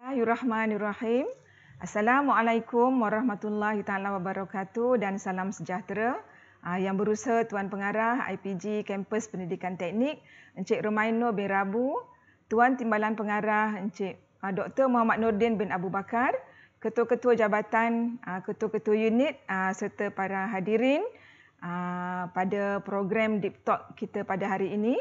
Bismillahirrahmanirrahim. Assalamualaikum warahmatullahi taala wabarakatuh dan salam sejahtera. Ah, yang berusaha Tuan Pengarah IPG Kampus Pendidikan Teknik Encik Romaino bin Rabu, Tuan Timbalan Pengarah Encik ah, Dr. Muhammad Nordin bin Abu Bakar, ketua-ketua jabatan, ah, ketua-ketua unit serta para hadirin pada program Deep Talk kita pada hari ini.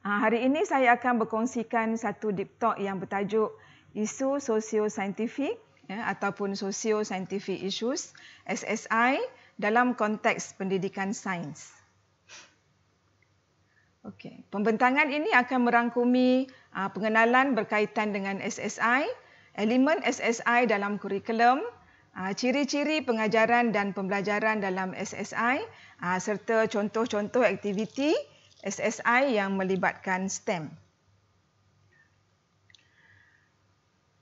Hari ini saya akan berkongsikan satu Deep Talk yang bertajuk isu sosio-saintifik ya, ataupun sosio-scientific issues SSI dalam konteks pendidikan sains. Okey, pembentangan ini akan merangkumi uh, pengenalan berkaitan dengan SSI, elemen SSI dalam kurikulum, uh, ciri-ciri pengajaran dan pembelajaran dalam SSI uh, serta contoh-contoh aktiviti SSI yang melibatkan STEM.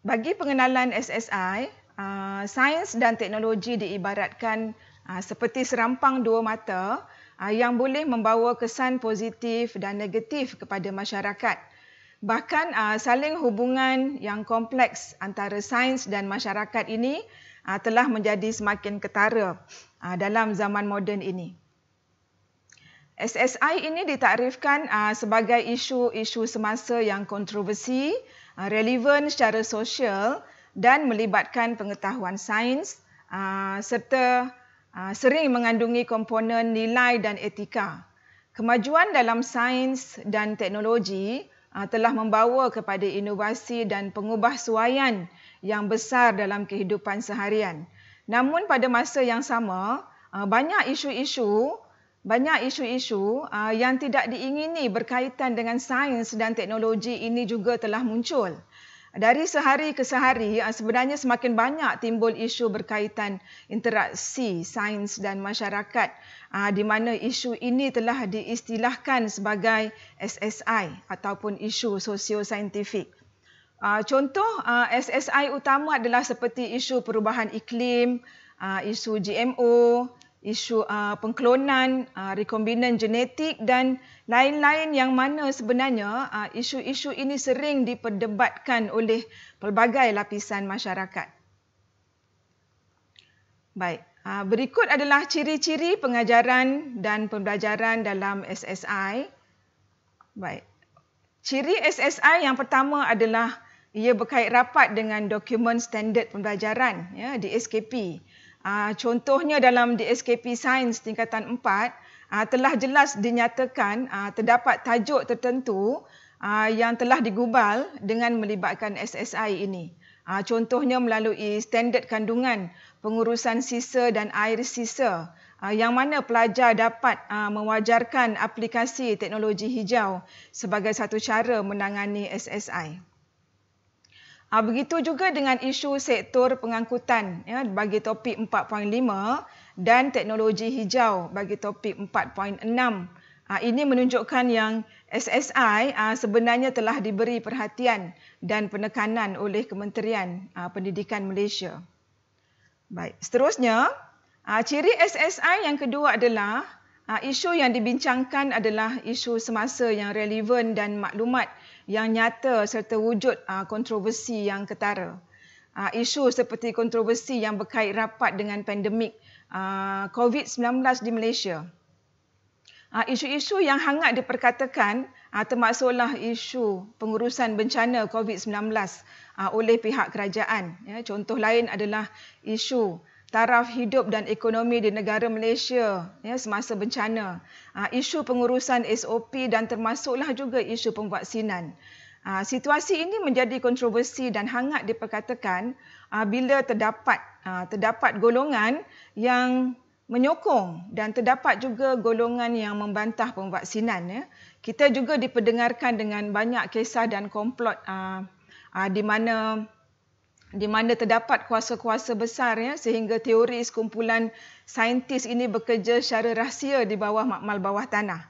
Bagi pengenalan SSI, uh, sains dan teknologi diibaratkan uh, seperti serampang dua mata uh, yang boleh membawa kesan positif dan negatif kepada masyarakat. Bahkan saling hubungan yang kompleks antara sains dan masyarakat ini telah menjadi semakin ketara dalam zaman moden ini. SSI ini ditakrifkan sebagai isu-isu semasa yang kontroversi, Ah, relevan secara sosial dan melibatkan pengetahuan sains ah, serta ah, sering mengandungi komponen nilai dan etika. Kemajuan dalam sains dan teknologi telah membawa kepada inovasi dan pengubah suaian yang besar dalam kehidupan seharian. Namun pada masa yang sama, banyak isu-isu banyak isu-isu uh, yang tidak diingini berkaitan dengan sains dan teknologi ini juga telah muncul. Dari sehari ke sehari, uh, sebenarnya semakin banyak timbul isu berkaitan interaksi sains dan masyarakat uh, di mana isu ini telah diistilahkan sebagai SSI ataupun isu sosio-saintifik. Uh, contoh uh, SSI utama adalah seperti isu perubahan iklim, uh, isu GMO, isu uh, pengklonan, uh, rekombinan genetik dan lain-lain yang mana sebenarnya uh, isu-isu ini sering diperdebatkan oleh pelbagai lapisan masyarakat. Baik, uh, berikut adalah ciri-ciri pengajaran dan pembelajaran dalam SSI. Baik. Ciri SSI yang pertama adalah ia berkait rapat dengan dokumen standard pembelajaran ya di SKP. Uh, contohnya dalam DSKP Sains tingkatan 4 uh, ah, telah jelas dinyatakan uh, terdapat tajuk tertentu yang telah digubal dengan melibatkan SSI ini. Contohnya melalui standard kandungan pengurusan sisa dan air sisa yang mana pelajar dapat mewajarkan aplikasi teknologi hijau sebagai satu cara menangani SSI. Ha, begitu juga dengan isu sektor pengangkutan ya, bagi topik 4.5 dan teknologi hijau bagi topik 4.6. Ha, ini menunjukkan yang SSI ha, sebenarnya telah diberi perhatian dan penekanan oleh Kementerian ha, Pendidikan Malaysia. Baik, seterusnya, ha, ciri SSI yang kedua adalah ha, isu yang dibincangkan adalah isu semasa yang relevan dan maklumat yang nyata serta wujud uh, kontroversi yang ketara. Uh, isu seperti kontroversi yang berkait rapat dengan pandemik uh, COVID-19 di Malaysia. Isu-isu yang hangat diperkatakan termasuklah isu pengurusan bencana COVID-19 uh, oleh pihak kerajaan. Ya, contoh lain adalah isu taraf hidup dan ekonomi di negara Malaysia ya, semasa bencana. Uh, isu pengurusan SOP dan termasuklah juga isu pemvaksinan. Uh, situasi ini menjadi kontroversi dan hangat diperkatakan uh, bila terdapat terdapat golongan yang menyokong dan terdapat juga golongan yang membantah pemvaksinan. Ya. Kita juga diperdengarkan dengan banyak kisah dan komplot di mana di mana terdapat kuasa-kuasa besar ya sehingga teori sekumpulan saintis ini bekerja secara rahsia di bawah makmal bawah tanah.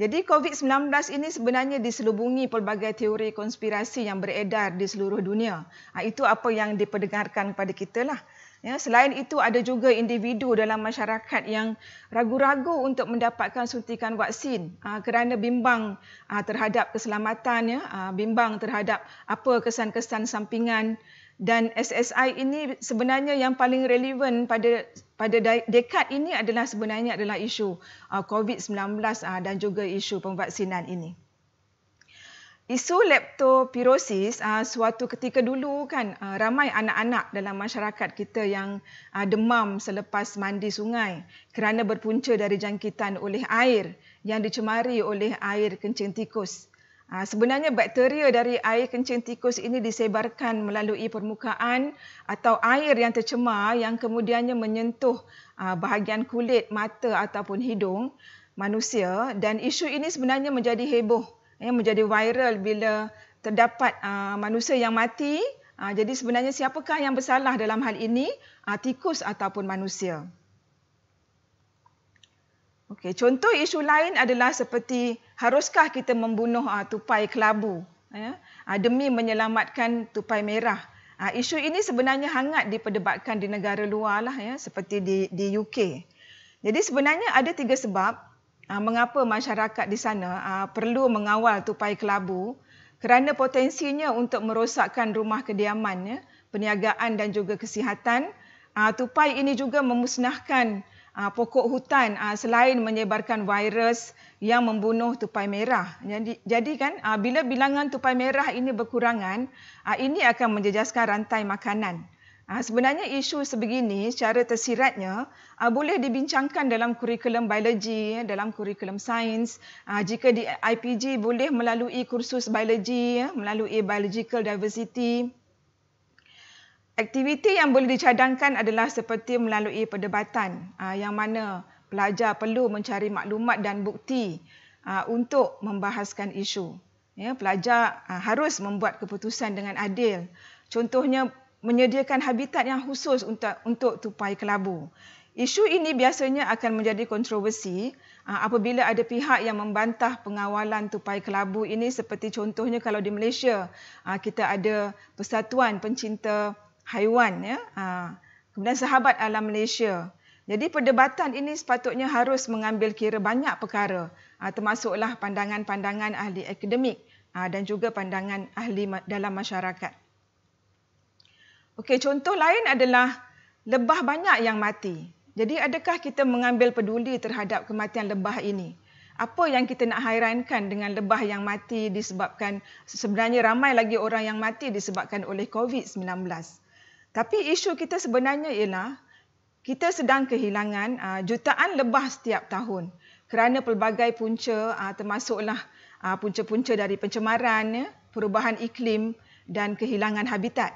Jadi COVID-19 ini sebenarnya diselubungi pelbagai teori konspirasi yang beredar di seluruh dunia. Ha, itu apa yang diperdengarkan kepada kita lah. Ya, selain itu ada juga individu dalam masyarakat yang ragu-ragu untuk mendapatkan suntikan vaksin aa, kerana bimbang aa, terhadap keselamatan ya, aa, bimbang terhadap apa kesan-kesan sampingan dan SSI ini sebenarnya yang paling relevan pada pada dekad ini adalah sebenarnya adalah isu COVID-19 dan juga isu pemvaksinan ini. Isu leptopirosis uh, suatu ketika dulu kan uh, ramai anak-anak dalam masyarakat kita yang uh, demam selepas mandi sungai kerana berpunca dari jangkitan oleh air yang dicemari oleh air kencing tikus. Uh, sebenarnya bakteria dari air kencing tikus ini disebarkan melalui permukaan atau air yang tercemar yang kemudiannya menyentuh uh, bahagian kulit, mata ataupun hidung manusia dan isu ini sebenarnya menjadi heboh yang menjadi viral bila terdapat uh, manusia yang mati. Jadi sebenarnya siapakah yang bersalah dalam hal ini? Tikus ataupun manusia. Okey, contoh isu lain adalah seperti haruskah kita membunuh uh, tupai kelabu ya, uh, demi menyelamatkan tupai merah. Uh, isu ini sebenarnya hangat diperdebatkan di negara luar lah ya, seperti di, di UK. Jadi sebenarnya ada tiga sebab Ah, mengapa masyarakat di sana ah, perlu mengawal tupai kelabu kerana potensinya untuk merosakkan rumah kediaman, ya, perniagaan dan juga kesihatan. Ah, tupai ini juga memusnahkan pokok hutan selain menyebarkan virus yang membunuh tupai merah. Jadi, jadi kan bila bilangan tupai merah ini berkurangan, ini akan menjejaskan rantai makanan. Sebenarnya isu sebegini secara tersiratnya boleh dibincangkan dalam kurikulum biologi, dalam kurikulum sains. Jika di IPG boleh melalui kursus biologi, melalui biological diversity. Aktiviti yang boleh dicadangkan adalah seperti melalui perdebatan uh, yang mana pelajar perlu mencari maklumat dan bukti uh, untuk membahaskan isu. Ya, pelajar uh, harus membuat keputusan dengan adil. Contohnya menyediakan habitat yang khusus untuk untuk tupai kelabu. Isu ini biasanya akan menjadi kontroversi ah, apabila ada pihak yang membantah pengawalan tupai kelabu ini seperti contohnya kalau di Malaysia ah, kita ada Persatuan Pencinta Haiwan ya. Ah, kemudian Sahabat Alam Malaysia. Jadi perdebatan ini sepatutnya harus mengambil kira banyak perkara termasuklah pandangan-pandangan ahli akademik dan juga pandangan ahli dalam masyarakat. Okey, contoh lain adalah lebah banyak yang mati. Jadi adakah kita mengambil peduli terhadap kematian lebah ini? Apa yang kita nak hairankan dengan lebah yang mati disebabkan sebenarnya ramai lagi orang yang mati disebabkan oleh COVID-19. Tapi isu kita sebenarnya ialah kita sedang kehilangan uh, jutaan lebah setiap tahun kerana pelbagai punca uh, termasuklah uh, punca-punca dari pencemaran, ya, perubahan iklim dan kehilangan habitat.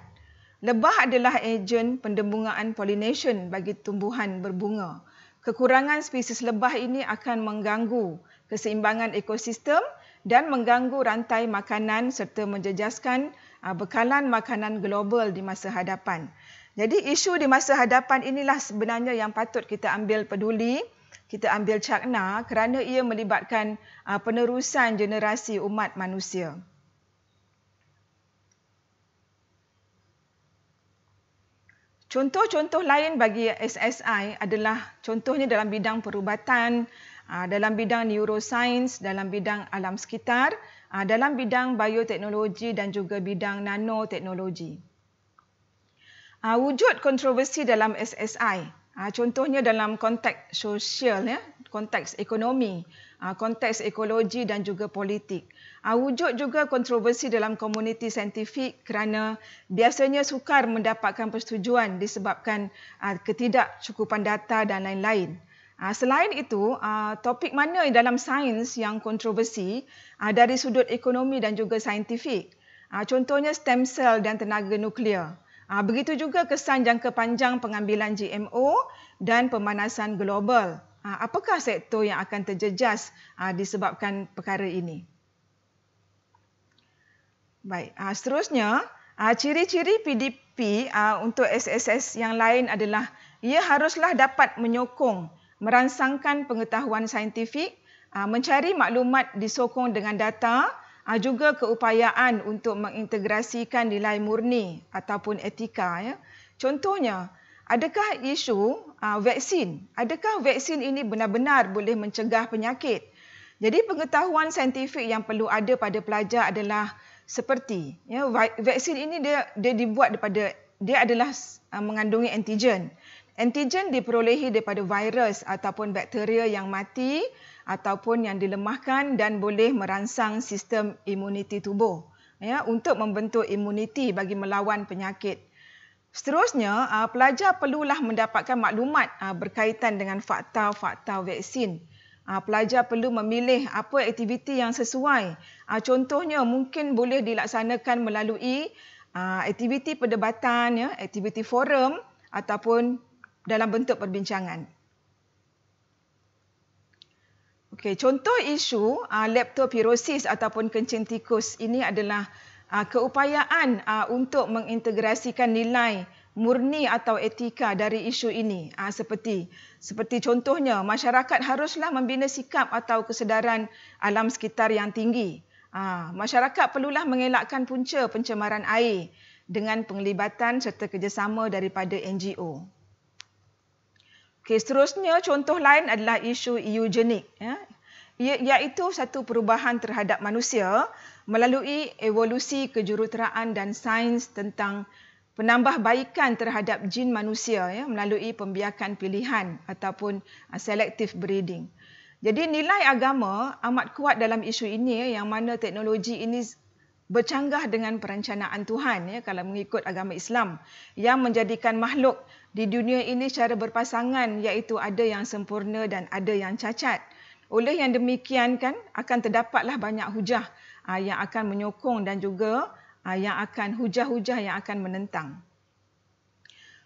Lebah adalah ejen pendembungaan pollination bagi tumbuhan berbunga. Kekurangan spesies lebah ini akan mengganggu keseimbangan ekosistem dan mengganggu rantai makanan serta menjejaskan bekalan makanan global di masa hadapan. Jadi isu di masa hadapan inilah sebenarnya yang patut kita ambil peduli, kita ambil cakna kerana ia melibatkan ah, penerusan generasi umat manusia. Contoh-contoh lain bagi SSI adalah contohnya dalam bidang perubatan, ah, dalam bidang neuroscience, dalam bidang alam sekitar, ah, dalam bidang bioteknologi dan juga bidang nanoteknologi. Ah, wujud kontroversi dalam SSI, contohnya dalam konteks sosial, ya, konteks ekonomi, konteks ekologi dan juga politik. Wujud juga kontroversi dalam komuniti saintifik kerana biasanya sukar mendapatkan persetujuan disebabkan ketidakcukupan data dan lain-lain. Uh, selain itu, uh, topik mana dalam sains yang kontroversi uh, dari sudut ekonomi dan juga saintifik? Uh, contohnya stem cell dan tenaga nuklear. Uh, begitu juga kesan jangka panjang pengambilan GMO dan pemanasan global. Uh, apakah sektor yang akan terjejas uh, disebabkan perkara ini? Baik, uh, seterusnya ciri-ciri PDP uh, untuk SSS yang lain adalah ia haruslah dapat menyokong merangsangkan pengetahuan saintifik, uh, mencari maklumat disokong dengan data, uh, juga keupayaan untuk mengintegrasikan nilai murni ataupun etika ya. Contohnya, adakah isu uh, vaksin? Adakah vaksin ini benar-benar boleh mencegah penyakit? Jadi pengetahuan saintifik yang perlu ada pada pelajar adalah seperti ya vaksin ini dia dia dibuat daripada dia adalah mengandungi antigen. Antigen diperolehi daripada virus ataupun bakteria yang mati ataupun yang dilemahkan dan boleh merangsang sistem imuniti tubuh ya untuk membentuk imuniti bagi melawan penyakit. Seterusnya, pelajar perlulah mendapatkan maklumat berkaitan dengan fakta-fakta vaksin. Pelajar perlu memilih apa aktiviti yang sesuai. Contohnya, mungkin boleh dilaksanakan melalui aktiviti perdebatan, ya, aktiviti forum ataupun dalam bentuk perbincangan. Okey, contoh isu leptopirosis ataupun kencing tikus ini adalah uh, keupayaan uh, untuk mengintegrasikan nilai murni atau etika dari isu ini uh, seperti seperti contohnya masyarakat haruslah membina sikap atau kesedaran alam sekitar yang tinggi. Uh, masyarakat perlulah mengelakkan punca pencemaran air dengan penglibatan serta kerjasama daripada NGO. Okay, seterusnya contoh lain adalah isu eugenik ya iaitu satu perubahan terhadap manusia melalui evolusi kejuruteraan dan sains tentang penambahbaikan terhadap jin manusia ya melalui pembiakan pilihan ataupun uh, selective breeding. Jadi nilai agama amat kuat dalam isu ini ya, yang mana teknologi ini bercanggah dengan perencanaan Tuhan ya kalau mengikut agama Islam yang menjadikan makhluk di dunia ini secara berpasangan iaitu ada yang sempurna dan ada yang cacat. Oleh yang demikian kan akan terdapatlah banyak hujah uh, yang akan menyokong dan juga uh, yang akan hujah-hujah yang akan menentang.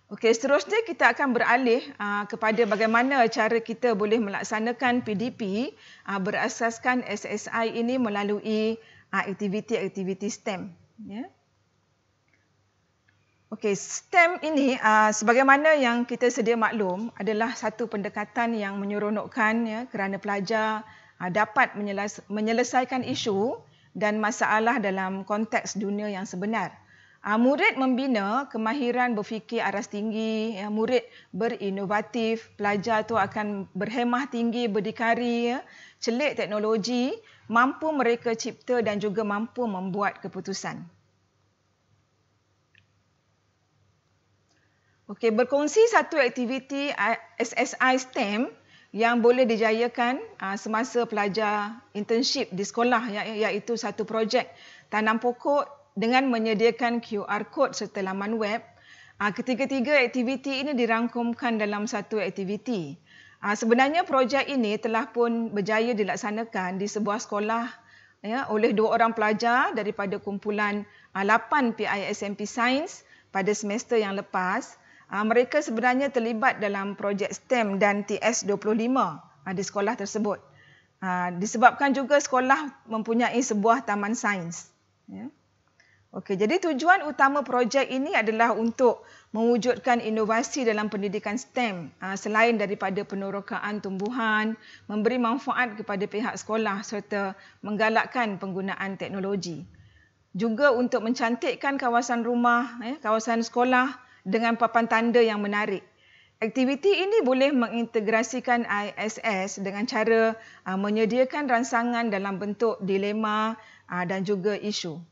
Okey, seterusnya kita akan beralih uh, kepada bagaimana cara kita boleh melaksanakan PDP uh, berasaskan SSI ini melalui aktiviti-aktiviti STEM. Ya. Okey, STEM ini uh, sebagaimana yang kita sedia maklum adalah satu pendekatan yang menyeronokkan ya kerana pelajar uh, dapat menyelesaikan isu dan masalah dalam konteks dunia yang sebenar. Uh, murid membina kemahiran berfikir aras tinggi, ya, murid berinovatif, pelajar tu akan berhemah tinggi, berdikari, ya, celik teknologi, mampu mereka cipta dan juga mampu membuat keputusan. Okey, berkongsi satu aktiviti SSI STEM yang boleh dijayakan uh, semasa pelajar internship di sekolah iaitu satu projek tanam pokok dengan menyediakan QR code serta laman web. Uh, ketiga-tiga aktiviti ini dirangkumkan dalam satu aktiviti. Uh, sebenarnya projek ini telah pun berjaya dilaksanakan di sebuah sekolah ya, oleh dua orang pelajar daripada kumpulan uh, 8 PISMP Science pada semester yang lepas. Uh, mereka sebenarnya terlibat dalam projek STEM dan TS25 uh, ah, di sekolah tersebut. Uh, disebabkan juga sekolah mempunyai sebuah taman sains. Yeah. Okey, jadi tujuan utama projek ini adalah untuk mewujudkan inovasi dalam pendidikan STEM uh, selain daripada penerokaan tumbuhan, memberi manfaat kepada pihak sekolah serta menggalakkan penggunaan teknologi. Juga untuk mencantikkan kawasan rumah, eh, kawasan sekolah dengan papan tanda yang menarik. Aktiviti ini boleh mengintegrasikan ISS dengan cara uh, menyediakan rangsangan dalam bentuk dilema uh, dan juga isu.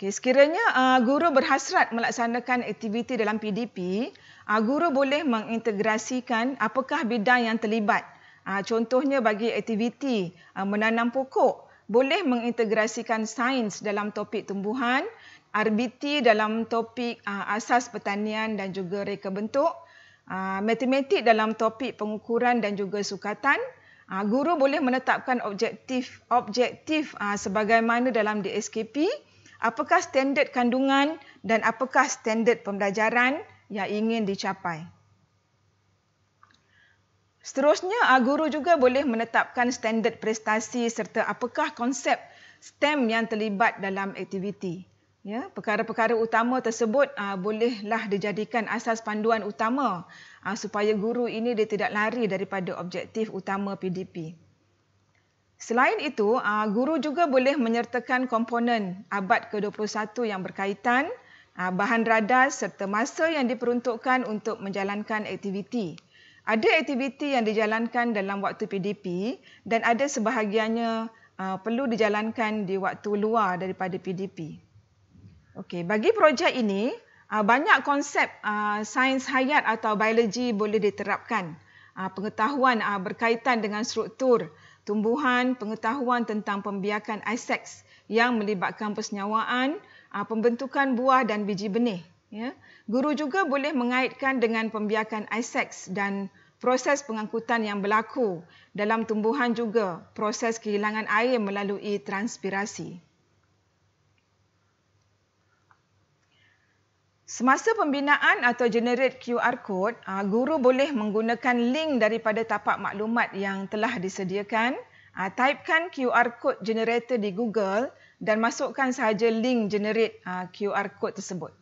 Okay, sekiranya uh, guru berhasrat melaksanakan aktiviti dalam PDP, uh, guru boleh mengintegrasikan apakah bidang yang terlibat. Uh, contohnya bagi aktiviti uh, menanam pokok, boleh mengintegrasikan sains dalam topik tumbuhan RBT dalam topik uh, asas pertanian dan juga reka bentuk, uh, matematik dalam topik pengukuran dan juga sukatan, uh, guru boleh menetapkan objektif objektif uh, sebagaimana dalam DSKP, apakah standard kandungan dan apakah standard pembelajaran yang ingin dicapai. Seterusnya, guru juga boleh menetapkan standard prestasi serta apakah konsep STEM yang terlibat dalam aktiviti. Ya, perkara-perkara utama tersebut uh, bolehlah dijadikan asas panduan utama uh, supaya guru ini dia tidak lari daripada objektif utama PDP. Selain itu, uh, guru juga boleh menyertakan komponen abad ke-21 yang berkaitan bahan radar serta masa yang diperuntukkan untuk menjalankan aktiviti. Ada aktiviti yang dijalankan dalam waktu PDP dan ada sebahagiannya perlu dijalankan di waktu luar daripada PDP. Okey, bagi projek ini, banyak konsep sains hayat atau biologi boleh diterapkan. Pengetahuan berkaitan dengan struktur tumbuhan, pengetahuan tentang pembiakan ISEX yang melibatkan persenyawaan, uh, pembentukan buah dan biji benih. Ya. Guru juga boleh mengaitkan dengan pembiakan ISEX dan proses pengangkutan yang berlaku dalam tumbuhan juga proses kehilangan air melalui transpirasi. Semasa pembinaan atau generate QR code, uh, guru boleh menggunakan link daripada tapak maklumat yang telah disediakan. Uh, typekan QR code generator di Google dan masukkan sahaja link generate uh, QR code tersebut.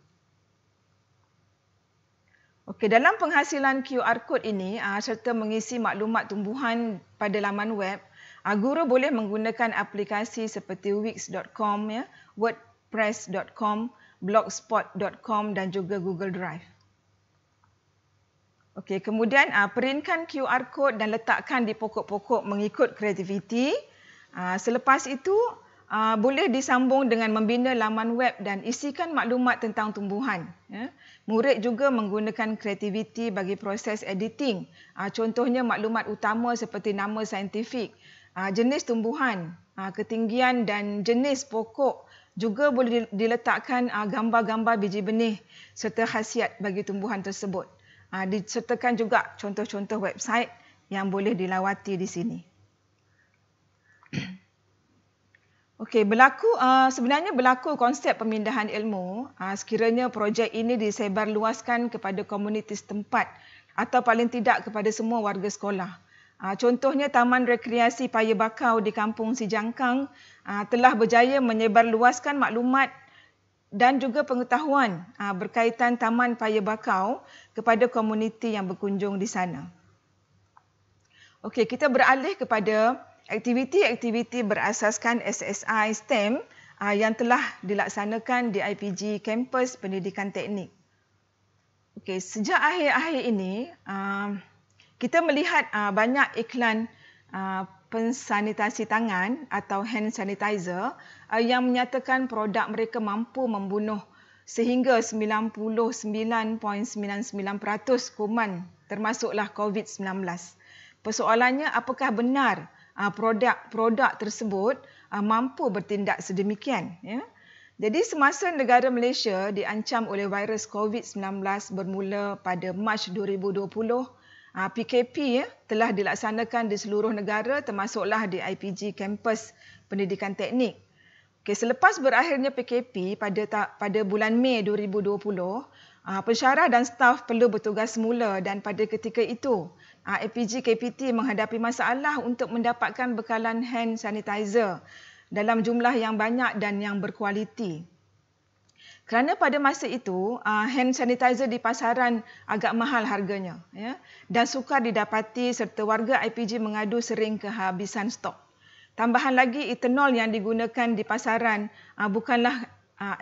Okey, dalam penghasilan QR code ini serta mengisi maklumat tumbuhan pada laman web, guru boleh menggunakan aplikasi seperti wix.com, ya, wordpress.com, blogspot.com dan juga Google Drive. Okey, kemudian uh, printkan QR code dan letakkan di pokok-pokok mengikut kreativiti. Uh, selepas itu, uh, boleh disambung dengan membina laman web dan isikan maklumat tentang tumbuhan. Ya. Murid juga menggunakan kreativiti bagi proses editing. Uh, contohnya maklumat utama seperti nama saintifik, uh, jenis tumbuhan, uh, ketinggian dan jenis pokok juga boleh diletakkan ah, gambar-gambar biji benih serta khasiat bagi tumbuhan tersebut. Ah, disertakan juga contoh-contoh website yang boleh dilawati di sini. Okey, berlaku uh, sebenarnya berlaku konsep pemindahan ilmu sekiranya projek ini disebarluaskan kepada komuniti setempat atau paling tidak kepada semua warga sekolah. Uh, contohnya Taman Rekreasi Paya Bakau di Kampung Sijangkang uh, telah berjaya menyebarluaskan maklumat dan juga pengetahuan uh, berkaitan Taman Paya Bakau kepada komuniti yang berkunjung di sana. Okey, kita beralih kepada aktiviti-aktiviti berasaskan SSI STEM yang telah dilaksanakan di IPG Kampus Pendidikan Teknik. Okey, sejak akhir-akhir ini, uh, kita melihat uh, banyak iklan uh, pensanitasi tangan atau hand sanitizer uh, yang menyatakan produk mereka mampu membunuh sehingga 99.99% kuman termasuklah COVID-19. Persoalannya apakah benar produk-produk tersebut mampu bertindak sedemikian ya? Jadi semasa negara Malaysia diancam oleh virus COVID-19 bermula pada Mac 2020 PKP ah, ya, telah dilaksanakan di seluruh negara termasuklah di IPG kampus pendidikan teknik. Okay, selepas berakhirnya PKP pada pada bulan Mei 2020, ah, pensyarah dan staf perlu bertugas semula dan pada ketika itu IPG KPT menghadapi masalah untuk mendapatkan bekalan hand sanitizer dalam jumlah yang banyak dan yang berkualiti. Kerana pada masa itu uh, hand sanitizer di pasaran agak mahal harganya ya dan sukar didapati serta warga IPG mengadu sering kehabisan stok. Tambahan lagi etanol yang digunakan di pasaran uh, bukanlah uh,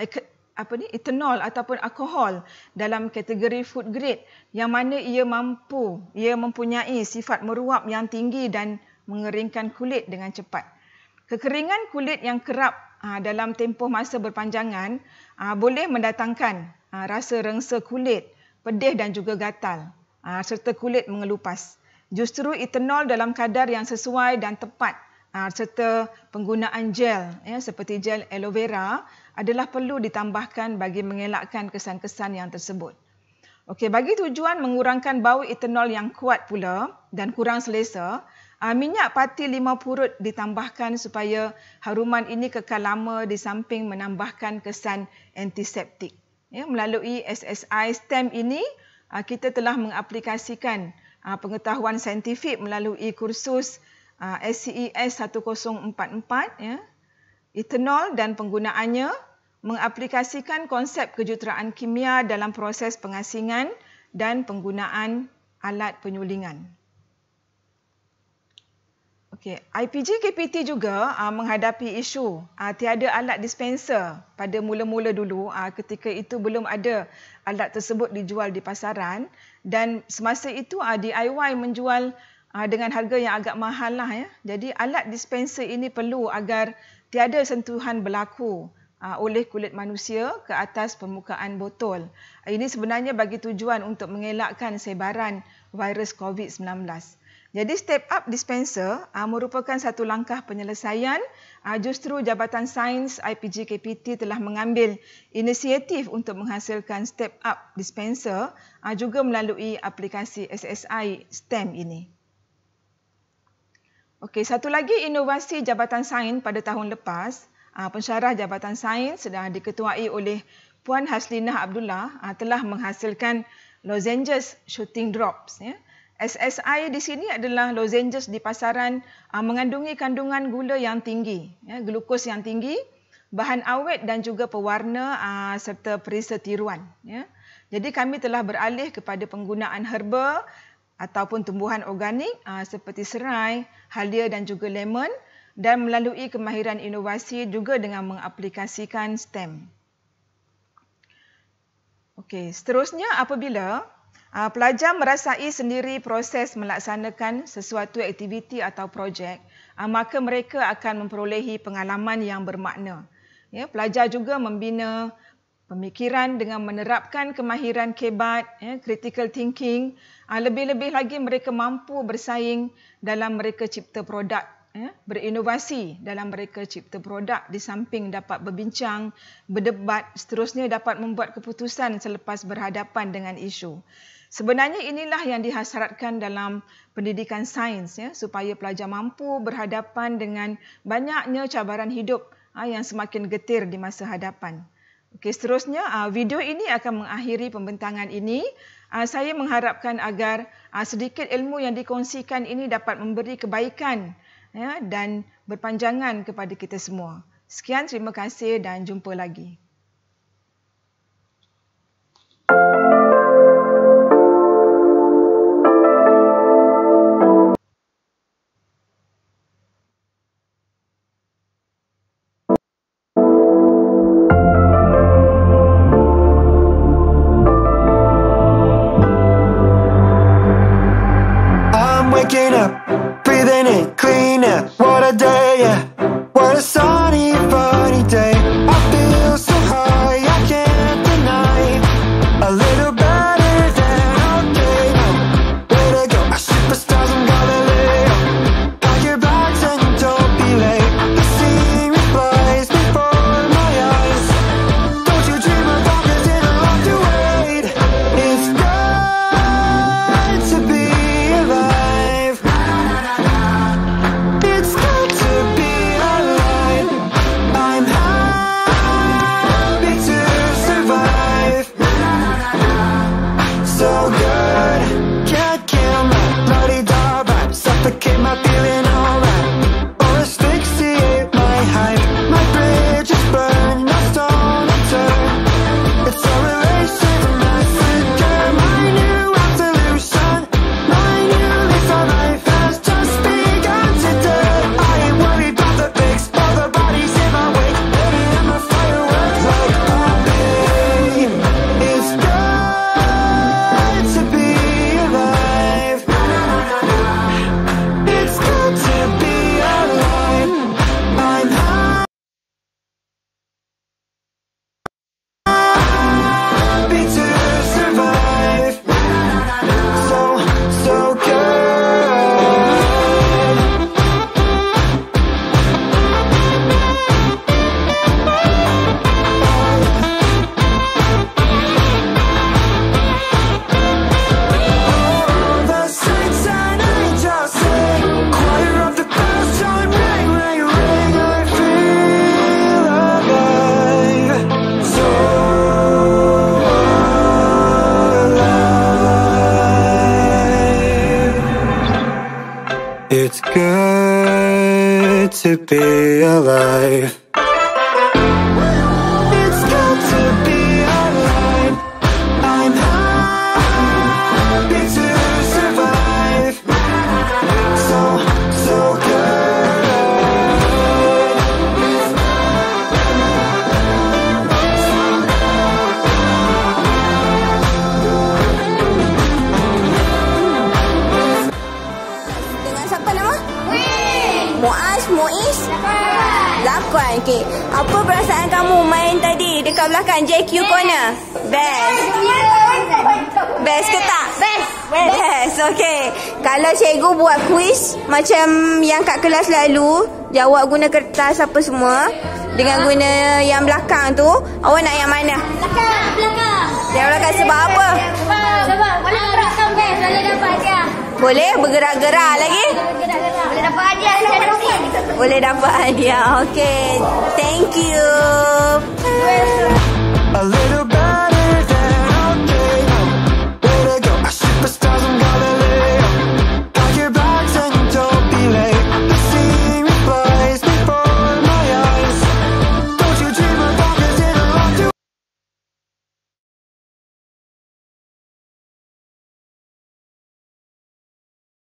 apa ni etanol ataupun alkohol dalam kategori food grade yang mana ia mampu ia mempunyai sifat meruap yang tinggi dan mengeringkan kulit dengan cepat. Kekeringan kulit yang kerap dalam tempoh masa berpanjangan boleh mendatangkan uh, rasa rengsa kulit, pedih dan juga gatal uh, serta kulit mengelupas. Justru etanol dalam kadar yang sesuai dan tepat serta penggunaan gel ya, seperti gel aloe vera adalah perlu ditambahkan bagi mengelakkan kesan-kesan yang tersebut. Okey, bagi tujuan mengurangkan bau etanol yang kuat pula dan kurang selesa, minyak pati lima purut ditambahkan supaya haruman ini kekal lama di samping menambahkan kesan antiseptik. Ya, melalui SSI STEM ini, uh, kita telah mengaplikasikan uh, pengetahuan saintifik melalui kursus SCES 1044, ya, etanol dan penggunaannya, mengaplikasikan konsep kejuruteraan kimia dalam proses pengasingan dan penggunaan alat penyulingan. Okay. IPG KPT juga uh, menghadapi isu uh, tiada alat dispenser pada mula-mula dulu uh, ketika itu belum ada alat tersebut dijual di pasaran dan semasa itu uh, DIY menjual uh, dengan harga yang agak mahal lah ya. Jadi alat dispenser ini perlu agar tiada sentuhan berlaku uh, oleh kulit manusia ke atas permukaan botol. Uh, ini sebenarnya bagi tujuan untuk mengelakkan sebaran virus COVID-19. Jadi step up dispenser uh, merupakan satu langkah penyelesaian. Uh, justru Jabatan Sains IPG KPT telah mengambil inisiatif untuk menghasilkan step up dispenser uh, juga melalui aplikasi SSI STEM ini. Okey, satu lagi inovasi Jabatan Sains pada tahun lepas, uh, pensyarah Jabatan Sains sedang diketuai oleh Puan Haslinah Abdullah uh, telah menghasilkan lozenges shooting drops ya. SSI di sini adalah lozenges di pasaran uh, mengandungi kandungan gula yang tinggi, ya, glukos yang tinggi, bahan awet dan juga pewarna uh, serta perisa tiruan. Ya. Jadi kami telah beralih kepada penggunaan herba ataupun tumbuhan organik uh, seperti serai, halia dan juga lemon dan melalui kemahiran inovasi juga dengan mengaplikasikan stem. Okey, seterusnya apabila pelajar merasai sendiri proses melaksanakan sesuatu aktiviti atau projek, uh, maka mereka akan memperolehi pengalaman yang bermakna. Ya, pelajar juga membina pemikiran dengan menerapkan kemahiran kebat, ya, critical thinking. Uh, lebih-lebih lagi mereka mampu bersaing dalam mereka cipta produk ya, berinovasi dalam mereka cipta produk di samping dapat berbincang, berdebat, seterusnya dapat membuat keputusan selepas berhadapan dengan isu. Sebenarnya inilah yang dihasratkan dalam pendidikan sains ya supaya pelajar mampu berhadapan dengan banyaknya cabaran hidup ha, yang semakin getir di masa hadapan. Okey seterusnya ha, video ini akan mengakhiri pembentangan ini. Ha, saya mengharapkan agar ha, sedikit ilmu yang dikongsikan ini dapat memberi kebaikan ya dan berpanjangan kepada kita semua. Sekian terima kasih dan jumpa lagi. Best ke tak? Best. Best. Okey. Kalau cikgu buat quiz macam yang kat kelas lalu, jawab guna kertas apa semua dengan guna yang belakang tu, awak nak yang mana? Belakang. Belakang. Yang belakang sebab apa? Sebab. Sebab. Boleh gerakkan best. Boleh dapat hadiah. Boleh bergerak-gerak lagi? Gerak-gerak. Boleh dapat hadiah. Boleh dapat hadiah. Boleh dapat hadiah. Okey. Thank you.